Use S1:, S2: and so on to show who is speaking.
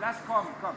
S1: Lass kommen, komm.